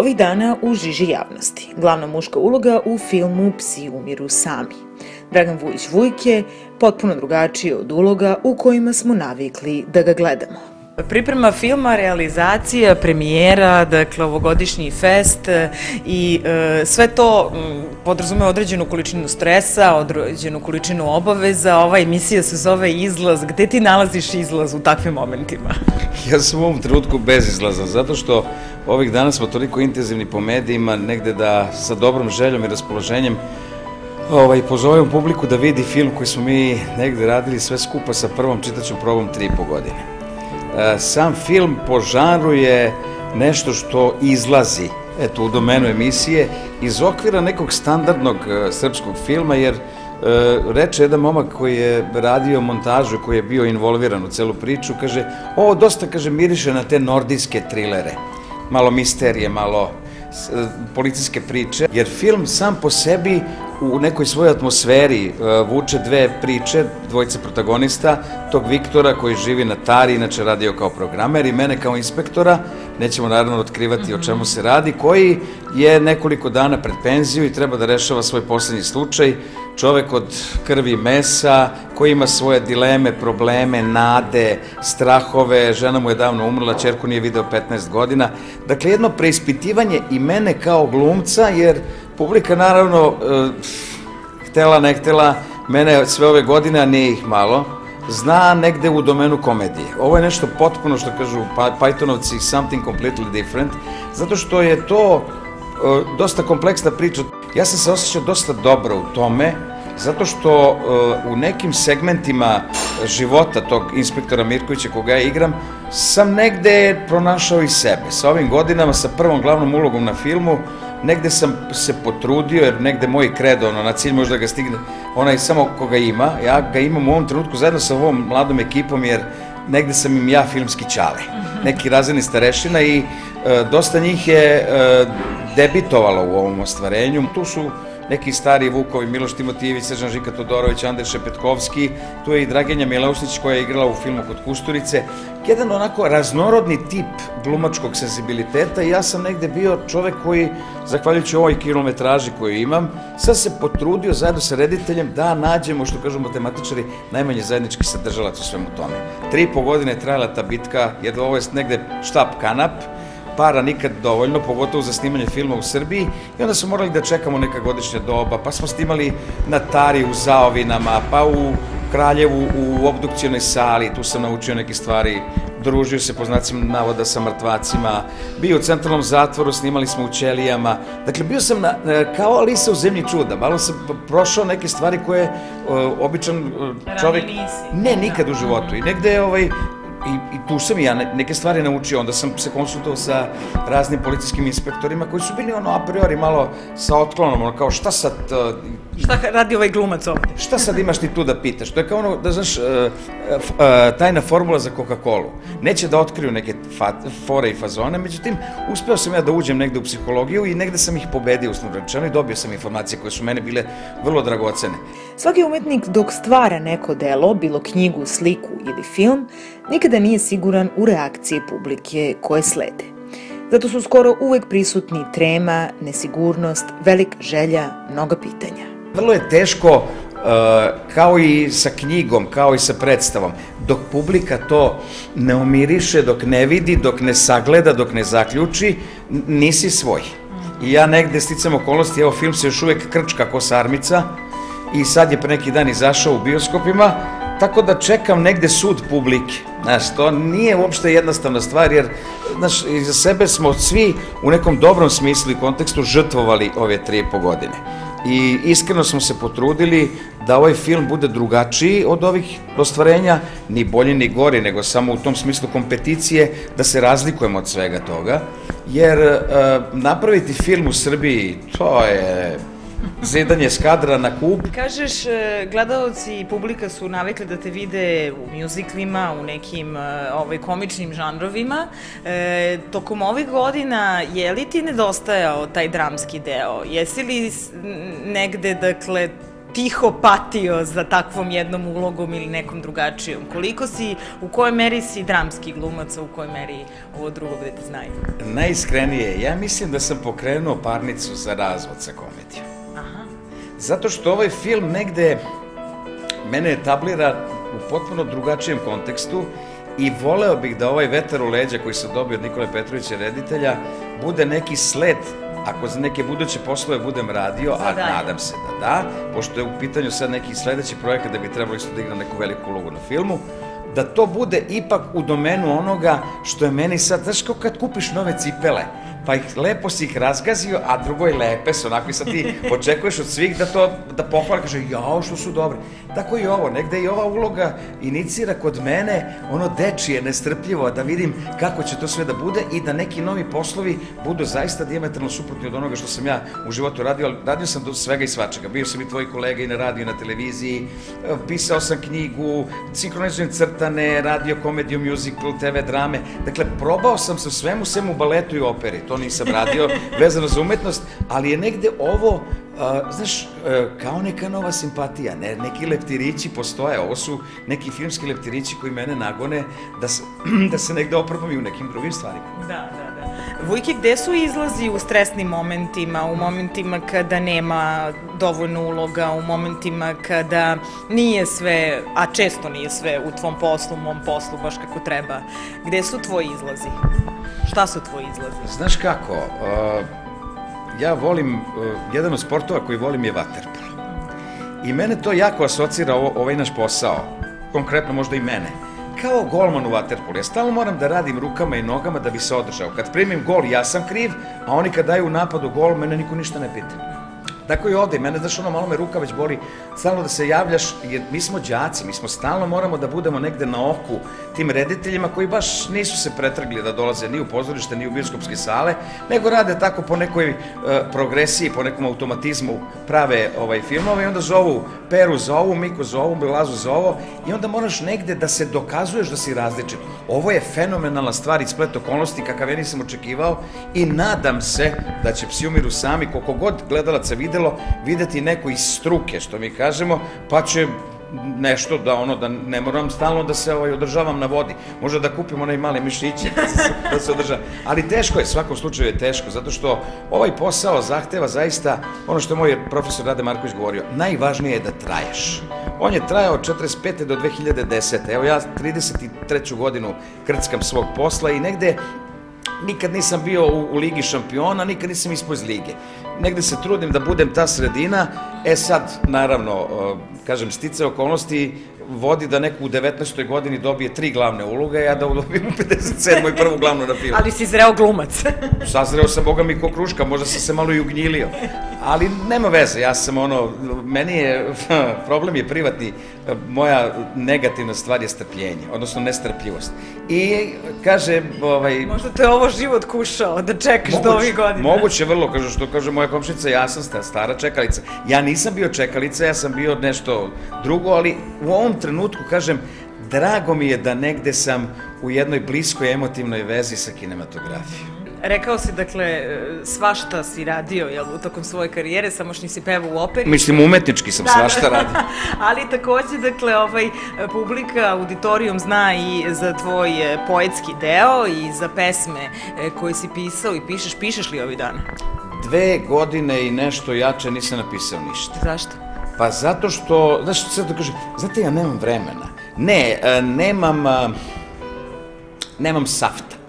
Ovih dana u žiži javnosti. Glavna muška uloga u filmu Psi umiru sami. Dragan Vujić Vujk je potpuno drugačiji od uloga u kojima smo navikli da ga gledamo. Priprema filma, realizacija, premijera, dakle ovogodišnji fest e, i e, sve to podrazume određenu količinu stresa, određenu količinu obaveza. Ova emisija se zove Izlaz. Gde ti nalaziš izlaz u takvim momentima? Ja sam u ovom trenutku bezizlazan, zato što ovih dana smo toliko intenzivni po medijima, negde da sa dobrom željom i raspoloženjem ovaj, pozovem publiku da vidi film koji smo mi negde radili sve skupa sa prvom čitaćom probom tri i po godine. E, sam film po žanru je nešto što izlazi eto, u domenu emisije iz okvira nekog standardnog e, srpskog filma, jer e, reče jedan momak koji je radio montažu, koji je bio involviran u celu priču, kaže, ovo dosta, kaže, miriše na te nordijske trilere. Malo misterije, malo policijske priče, jer film sam po sebi u nekoj svojoj atmosferi e, vuče dve priče, dvojice protagonista, tog Viktora koji živi na Tari, inače radio kao programer i mene kao inspektora, nećemo naravno otkrivati o mhm. čemu se radi, koji je nekoliko dana pred penziju i treba da rešava svoj poslednji slučaj, čovek od krvi mesa, koji ima svoje dileme, probleme, nade, strahove, žena mu je davno umrla, čerku nije video 15 godina. Dakle, jedno preispitivanje i mene kao glumca, jer publika naravno, e, htela, ne htela, mene sve ove godine, a nije ih malo, zna negde u domenu komedije. Ovo je nešto potpuno, što kažu pa, Pythonovci, something completely different, zato što je to e, dosta kompleksna priča. Ja sam se osjećao dosta dobro u tome, zato što uh, u nekim segmentima života tog inspektora Mirkovića koga ja igram, sam negde pronašao i sebe. Sa ovim godinama, sa prvom glavnom ulogom na filmu, negde sam se potrudio, jer negde moj kredo, ono, na cilj možda ga stigne, onaj samo koga ima, ja ga imam u ovom trenutku zajedno sa ovom mladom ekipom, jer negde sam im ja filmski čale, mhm. neki razredni starešina i e, dosta njih je e, debitovalo u ovom ostvarenju. Tu su neki stari Vukovi, Miloš Timotijević, Sržan Žika Todorović, Ander Šepetkovski, tu je i Dragenja Mileušnić koja je igrala u filmu Kod Kusturice. Jedan onako raznorodni tip glumačkog sensibiliteta i ja sam negde bio čovek koji, zahvaljujući ovoj kilometraži koju imam, sad se potrudio zajedno sa rediteljem da nađemo, što kažu matematičari, najmanje zajednički sadržalac u svemu tome. Tri i po godine trajala ta bitka, jer ovo je negde štap kanap, para nikad dovoljno, pogotovo za snimanje filma u Srbiji i onda smo morali da čekamo neka godišnja doba, pa smo snimali na Tari u Zaovinama, pa u Kraljevu u obdukcijonoj sali, tu sam naučio neke stvari, družio se po znacima navoda sa mrtvacima, bio u centralnom zatvoru, snimali smo u Ćelijama, dakle bio sam na, kao Alisa u zemlji čuda, malo sam prošao neke stvari koje o, običan čovjek... Ne, nikad u životu. I negde ovaj, i, i tu sam i ja neke stvari naučio, onda sam se konsultovao sa raznim policijskim inspektorima koji su bili ono a priori malo sa otklonom, ono kao šta sad... Uh, šta radi ovaj glumac ovde? Šta sad imaš ti tu da pitaš? To je kao ono, da znaš, uh, uh, tajna formula za Coca-Cola. Neće da otkriju neke fa, fore i fazone, međutim, uspeo sam ja da uđem negde u psihologiju i negde sam ih pobedio, uslovno rečeno, i dobio sam informacije koje su mene bile vrlo dragocene. Svaki umetnik dok stvara neko delo, bilo knjigu, sliku ili film, nikada nije siguran u reakcije publike koje slede. Zato su skoro uvek prisutni trema, nesigurnost, velika želja, mnoga pitanja. Vrlo je teško uh, kao i sa knjigom, kao i sa predstavom, dok publika to ne omiriše, dok ne vidi, dok ne sagleda, dok ne zaključi, nisi svoj. I ja negde sticam okolnosti, evo film se još uvek krčka ko sarmica i sad je pre neki dan izašao u bioskopima, Tako da čekam negde sud publike. Znaš, to nije uopšte jednostavna stvar, jer znaš, za sebe smo svi u nekom dobrom smislu i kontekstu žrtvovali ove tri i po godine. I iskreno smo se potrudili da ovaj film bude drugačiji od ovih ostvarenja, ni bolji ni gori, nego samo u tom smislu kompeticije, da se razlikujemo od svega toga. Jer e, napraviti film u Srbiji, to je zidanje skadra na kub. Kažeš, e, gledalci i publika su navikli da te vide u mjuziklima, u nekim e, ovaj, komičnim žanrovima. E, tokom ovih godina, je li ti nedostajao taj dramski deo? Jesi li negde, dakle, tiho patio za takvom jednom ulogom ili nekom drugačijom? Koliko si, u kojoj meri si dramski glumac, a u kojoj meri ovo drugo gde ti znaju? Najiskrenije, ja mislim da sam pokrenuo parnicu za razvod sa komedijom. Zato što ovaj film negde mene etablira u potpuno drugačijem kontekstu i voleo bih da ovaj vetar u leđa koji sam dobio od Nikole Petrovića reditelja bude neki sled ako za neke buduće poslove budem radio, a nadam se da da, pošto je u pitanju sad neki sledeći projekat da bi trebalo isto da igram neku veliku ulogu na filmu, da to bude ipak u domenu onoga što je meni sad, znaš kao kad kupiš nove cipele, pa ih lepo si ih razgazio, a drugo je lepe su, onako i sad ti očekuješ od svih da to, da pohvali, kaže, jao, što su dobre. Tako i ovo, negde i ova uloga inicira kod mene ono dečije, nestrpljivo, da vidim kako će to sve da bude i da neki novi poslovi budu zaista diametralno suprotni od onoga što sam ja u životu radio, ali radio sam do svega i svačega. Bio sam i tvoj kolega i na radiju i na televiziji, pisao sam knjigu, sinhronizujem crtane, radio, komediju, musical, TV drame. Dakle, probao sam se u svemu, sem u baletu i operi. To nisam radio vezano za umetnost, ali je negde ovo Uh, znaš, uh, kao neka nova simpatija, ne, neki leptirići postoje, ovo su neki filmski leptirići koji mene nagone da se, da se negde oprobam i u nekim drugim stvarima. Da, da. Vujke, gde su izlazi u stresnim momentima, u momentima kada nema dovoljno uloga, u momentima kada nije sve, a često nije sve u tvom poslu, u mom poslu, baš kako treba. Gde su tvoji izlazi? Šta su tvoji izlazi? Znaš kako, uh, ja volim, uh, jedan od sportova koji volim je vaterpolo. I mene to jako asocira ovo, ovaj naš posao, konkretno možda i mene, kao golman u vaterpolu. Ja stalno moram da radim rukama i nogama da bi se održao. Kad primim gol, ja sam kriv, a oni kad daju u napadu gol, mene niko ništa ne pita. Tako i ovde, mene, znaš, ono, malo me ruka već boli, stalno da se javljaš, jer mi smo đaci, mi smo stalno moramo da budemo negde na oku tim rediteljima koji baš nisu se pretrgli da dolaze ni u pozorište, ni u bioskopske sale, nego rade tako po nekoj e, progresiji, po nekom automatizmu prave ovaj, filmove i onda zovu Peru za ovu, Miko za ovu, Bilazu za ovo i onda moraš negde da se dokazuješ da si različit. Ovo je fenomenalna stvar i splet okolnosti kakav ja nisam očekivao i nadam se da će Psiumiru sami, koliko god gledalaca videlo, videti neko iz struke, što mi kažemo, pa će nešto da ono da ne moram stalno da se ovaj održavam na vodi. Možda da kupim onaj mali mišiće da se, da se održa. Ali teško je, svakom slučaju je teško, zato što ovaj posao zahteva zaista ono što je moj profesor Rade Marković govorio, najvažnije je da traješ. On je trajao od 45. do 2010. Evo ja 33. godinu krckam svog posla i negde nikad nisam bio u, u Ligi šampiona, nikad nisam ispao iz Lige. Negde se trudim da budem ta sredina, e sad, naravno, uh, kažem, stice okolnosti vodi da neko u 19. godini dobije tri glavne uloge, ja da dobijem u 57. i prvu glavnu na filmu. Ali si zreo glumac. Sazreo sam, boga mi, ko kruška, možda sam se malo i ugnjilio. Ali nema veze, ja sam ono, meni je, problem je privatni, moja negativna stvar je strpljenje, odnosno nestrpljivost. I kaže, ovaj... Možda te ovo život kušao, da čekaš do ovih godina. Moguće vrlo, kaže što kaže moja komšinica, ja sam sta- stara čekalica. Ja nisam bio čekalica, ja sam bio nešto drugo, ali u ovom trenutku, kažem, drago mi je da negde sam u jednoj bliskoj emotivnoj vezi sa kinematografijom. Rekao si, dakle, svašta si radio, jel, u tokom svoje karijere, samo što nisi pevao u operi. Mislim, umetnički sam svašta radio. Ali takođe, dakle, ovaj, publika, auditorijum zna i za tvoj e, poetski deo i za pesme e, koje si pisao i pišeš. Pišeš li ovih dana? Dve godine i nešto jače nisam napisao ništa. Zašto? Pa zato što, znaš, sad da kažem, znate, ja nemam vremena. Ne, e, nemam, e, nemam safta.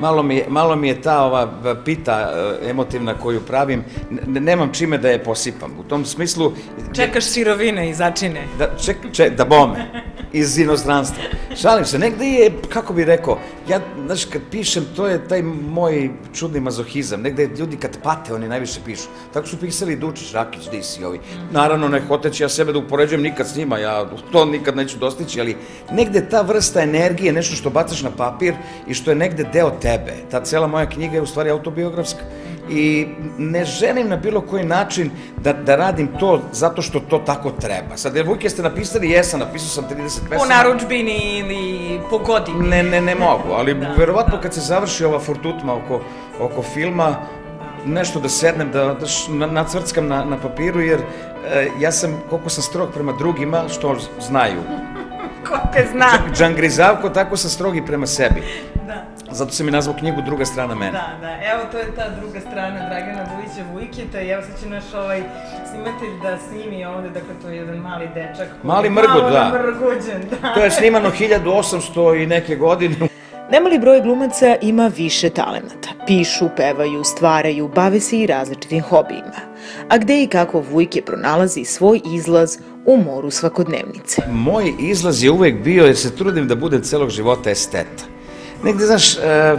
Malo mi, malo mi je ta ova pita e, emotivna koju pravim, ne- nemam čime da je posipam. U tom smislu... Čekaš sirovine i začine. Da, ček, ček, da bome, iz inostranstva. Šalim se, negde je, kako bi rekao, ja, znaš, kad pišem, to je taj moj čudni mazohizam, negde ljudi kad pate, oni najviše pišu. Tako su pisali Dučić, Rakić, Dis i ovi. Naravno, ne hoteći ja sebe da upoređujem nikad s njima, ja to nikad neću dostići, ali negde ta vrsta energije, nešto što bacaš na papir i što je negde deo tebe. Ta cela moja knjiga je u stvari autobiografska i ne želim na bilo koji način da, da radim to zato što to tako treba. Sad, jer Vujke ste napisali, jesam, napisao sam 30 pesama. Po naručbini ili po godini. Ne, ne, ne mogu, ali Da, verovatno kad se završi ova fortutma oko, oko filma, nešto da sednem, da, da š, na, nacvrckam na, na papiru, jer e, ja sam, koliko sam strog prema drugima, što znaju, Ko te zna? Džangrizavko, tako sam strog i prema sebi. Zato sam i nazvao knjigu Druga strana mene. Da, da, evo to je ta druga strana Dragana Vujića Vujketa i evo sad će naš ovaj snimatelj da snimi ovde, dakle to je jedan mali dečak. koji Mali malo da. namrguđen, da. To je snimano 1800 i neke godine. Nemali broj glumaca ima više talenata. Pišu, pevaju, stvaraju, bave se i različitim hobijima. A gde i kako Vujke pronalazi svoj izlaz u moru svakodnevnice. Moj izlaz je uvek bio, jer se trudim da budem celog života esteta. Negde, znaš, e,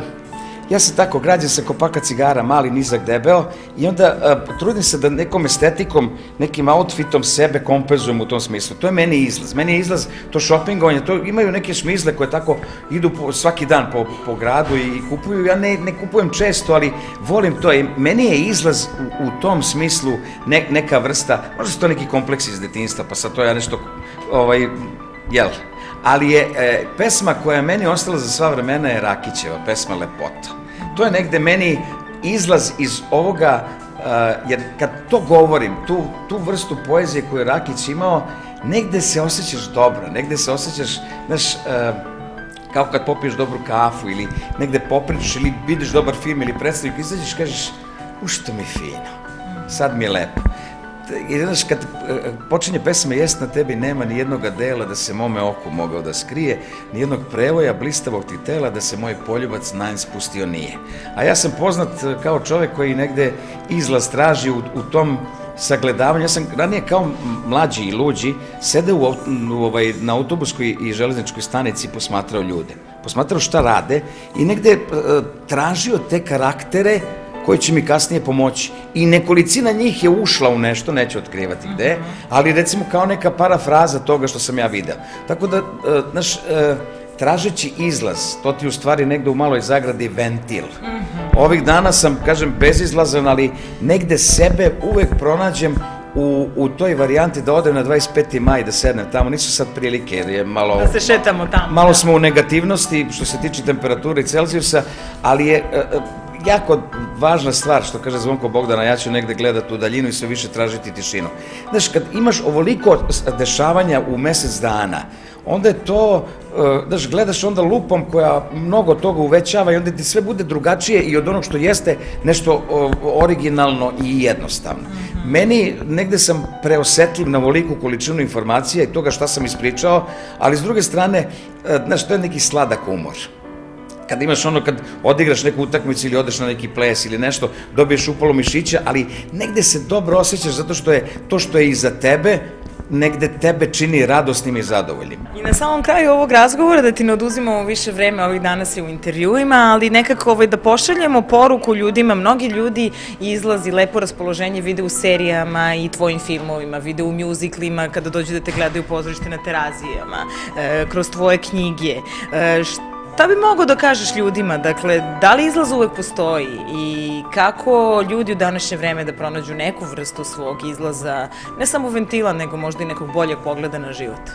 ja sam tako građen sa kopaka cigara, mali, nizak, debeo, i onda e, trudim se da nekom estetikom, nekim outfitom sebe kompenzujem u tom smislu. To je meni izlaz. Meni je izlaz to šopingovanje, to imaju neke šmizle koje tako idu po, svaki dan po, po gradu i kupuju. Ja ne, ne kupujem često, ali volim to. I meni je izlaz u, u tom smislu ne, neka vrsta, možda su to neki kompleksi iz detinjstva, pa sad to ja nešto, ovaj, jel, ali je e, pesma koja je meni ostala za sva vremena je Rakićeva, pesma Lepota. To je negde meni izlaz iz ovoga, e, jer kad to govorim, tu, tu vrstu poezije koju je Rakić imao, negde se osjećaš dobro, negde se osjećaš, znaš, e, kao kad popiješ dobru kafu ili negde popričaš ili vidiš dobar film ili predstavnik, izađeš i kažeš, u što mi fino, sad mi je lepo. I znaš, kad e, počinje pesma Jest na tebi nema ni jednoga dela da se mome oku mogao da skrije, ni jednog prevoja blistavog ti tela da se moj poljubac najn spustio nije. A ja sam poznat e, kao čovek koji negde izlaz traži u, u tom sagledavanju. Ja sam ranije kao mlađi i luđi sede u, u ovaj, na autobuskoj i železničkoj stanici i posmatrao ljude. Posmatrao šta rade i negde e, tražio te karaktere koji će mi kasnije pomoći. I nekolicina njih je ušla u nešto, neću otkrivati gde, ali recimo kao neka parafraza toga što sam ja video. Tako da, e, znaš, e, tražeći izlaz, to ti u stvari negde u maloj zagradi ventil. Ovih dana sam, kažem, bezizlazan, ali negde sebe uvek pronađem u, u toj varijanti da odem na 25. maj da sednem tamo. Nisu sad prilike, jer je malo... Da se šetamo tamo. Malo smo u negativnosti što se tiče temperature i Celzijusa, ali je e, jako važna stvar, što kaže Zvonko Bogdana, ja ću negde gledati u daljinu i sve više tražiti tišinu. Znaš, kad imaš ovoliko dešavanja u mesec dana, onda je to, e, znaš, gledaš onda lupom koja mnogo toga uvećava i onda ti sve bude drugačije i od onog što jeste nešto originalno i jednostavno. Meni, negde sam preosetljiv na voliku količinu informacija i toga šta sam ispričao, ali s druge strane, e, znaš, to je neki sladak umor kad imaš ono, kad odigraš neku utakmicu ili odeš na neki ples ili nešto, dobiješ upalo mišića, ali negde se dobro osjećaš zato što je to što je iza tebe, negde tebe čini radosnim i zadovoljnim. I na samom kraju ovog razgovora, da ti ne oduzimamo više vreme ovih dana si u intervjuima, ali nekako ovaj, da pošaljemo poruku ljudima, mnogi ljudi izlazi lepo raspoloženje vide u serijama i tvojim filmovima, vide u mjuziklima, kada dođu da te gledaju pozorište na terazijama, e, kroz tvoje knjige. E, Šta bi mogo da kažeš ljudima? Dakle, da li izlaz uvek postoji i kako ljudi u današnje vreme da pronađu neku vrstu svog izlaza, ne samo ventila, nego možda i nekog boljeg pogleda na život?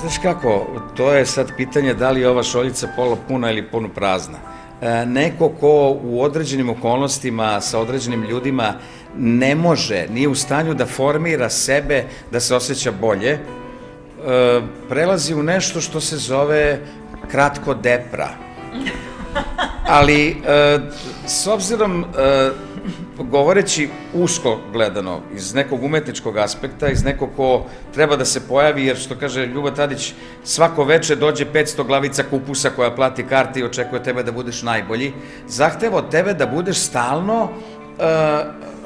Znaš kako, to je sad pitanje da li je ova šoljica pola puna ili puno prazna. E, neko ko u određenim okolnostima sa određenim ljudima ne može, nije u stanju da formira sebe da se osjeća bolje, e, prelazi u nešto što se zove kratko depra. Ali, e, s obzirom, e, govoreći usko gledano, iz nekog umetničkog aspekta, iz nekog ko treba da se pojavi, jer što kaže Ljuba Tadić, svako veče dođe 500 glavica kupusa koja plati karte i očekuje tebe da budeš najbolji, zahteva od tebe da budeš stalno uh,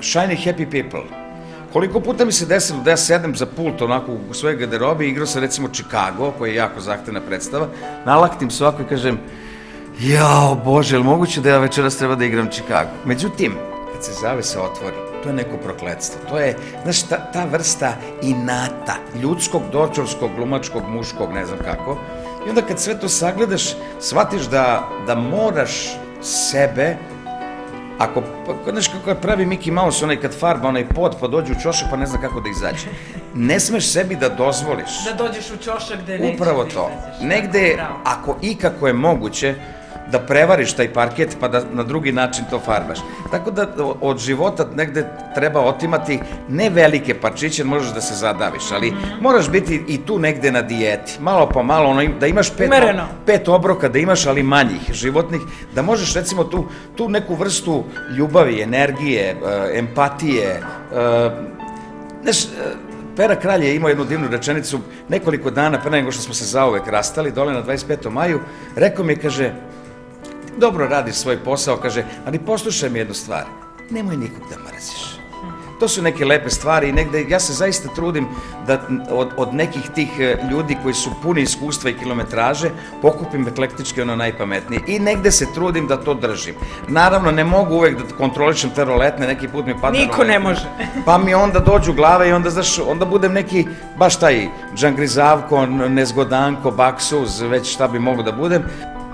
shiny happy people. Koliko puta mi se desilo da ja sedem za pult onako u svojoj garderobi, igrao sam recimo Chicago, koja je jako zahtevna predstava, nalaktim se ovako i kažem, jao Bože, je moguće da ja večeras treba da igram Chicago? Međutim, kad se zavesa otvori, to je neko prokledstvo. To je, znaš, ta, ta vrsta inata, ljudskog, dočovskog, glumačkog, muškog, ne znam kako. I onda kad sve to sagledaš, shvatiš da, da moraš sebe Ako, pa, znaš kako je pravi Mickey Mouse, onaj kad farba onaj pod, pa dođe u čošak, pa ne zna kako da izađe. Ne smeš sebi da dozvoliš Da dođeš u ćošak gde nećeš Upravo da to. izađeš. Negde, Bravo. ako ikako je moguće, da prevariš taj parket pa da na drugi način to farbaš. Tako da od života negde treba otimati ne velike parčiće, možeš da se zadaviš, ali -hmm. moraš biti i tu negde na dijeti. Malo po malo, ono, da imaš pet, Umereno. pet obroka, da imaš ali manjih životnih, da možeš recimo tu, tu neku vrstu ljubavi, energije, empatije, znaš, Pera Kralj je imao jednu divnu rečenicu nekoliko dana pre nego što smo se zaovek rastali, dole na 25. maju, rekao mi, kaže, dobro radiš svoj posao, kaže, ali poslušaj mi jednu stvar, nemoj nikog da mrziš. To su neke lepe stvari i negde ja se zaista trudim da od, od nekih tih e, ljudi koji su puni iskustva i kilometraže pokupim eklektički ono najpametnije i negde se trudim da to držim. Naravno ne mogu uvek da kontrolišem te roletne, neki put mi padne Niko roletne. ne može. pa mi onda dođu glave i onda, znaš, onda budem neki baš taj džangrizavko, nezgodanko, baksuz, već šta bi mogu da budem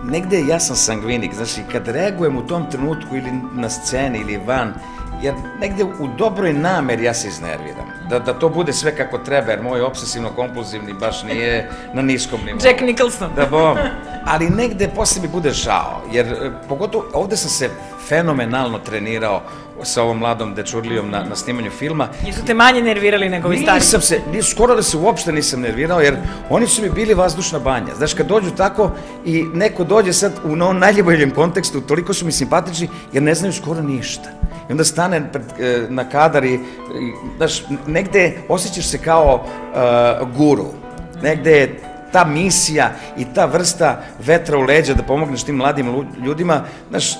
negde ja sam sangvinik, znači kad reagujem u tom trenutku ili na sceni ili van, jer negde u dobroj nameri ja se iznerviram. Da, da to bude sve kako treba, jer moj obsesivno-kompulzivni baš nije na niskom nivou. Jack Nicholson. Da bom. Ali negde posle mi bude žao, jer e, pogotovo ovde sam se fenomenalno trenirao sa ovom mladom dečurlijom na, na snimanju filma. Nisu te manje nervirali nego vi stari? Nisam se, nis, skoro da se uopšte nisam nervirao, jer oni su mi bili vazdušna banja. Znaš, kad dođu tako i neko dođe sad u novom najljiboljem kontekstu, toliko su mi simpatični, jer ne znaju skoro ništa. I onda stane pred, e, na kadar i, i znaš, negde osjećaš se kao uh, guru. Negde je ta misija i ta vrsta vetra u leđa da pomogneš tim mladim ljudima, znaš,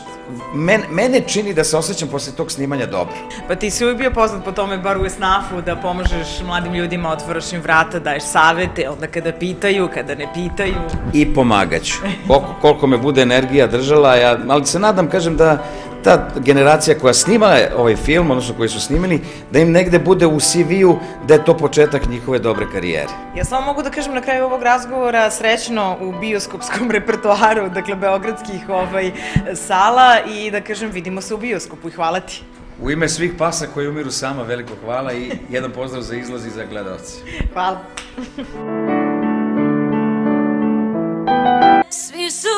men, mene čini da se osjećam posle tog snimanja dobro. Pa ti si uvijek bio poznat po tome, bar u Esnafu, da pomažeš mladim ljudima, otvaraš im vrata, daješ savete, onda kada pitaju, kada ne pitaju. I pomagaću. Koliko, koliko me bude energija držala, ja, ali se nadam, kažem da ta generacija koja snima ovaj film, odnosno koji su snimili, da im negde bude u CV-u da je to početak njihove dobre karijere. Ja samo mogu da kažem na kraju ovog razgovora srećno u bioskopskom repertoaru, dakle, beogradskih ovaj, sala i da kažem vidimo se u bioskopu i hvala ti. U ime svih pasa koji umiru sama, veliko hvala i jedan pozdrav za izlaz i za gledalce. Hvala. Svi su